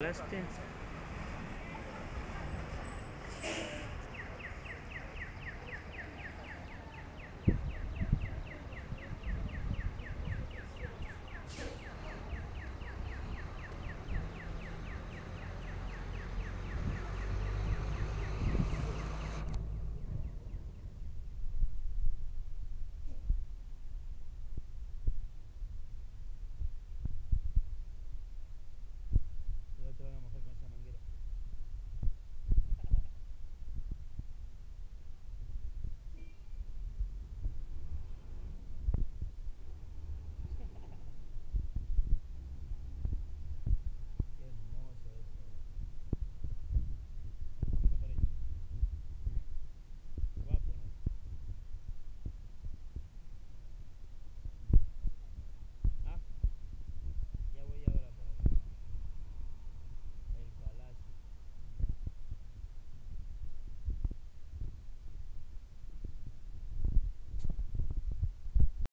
Palestine